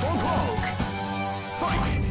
Folk cloak. Fight!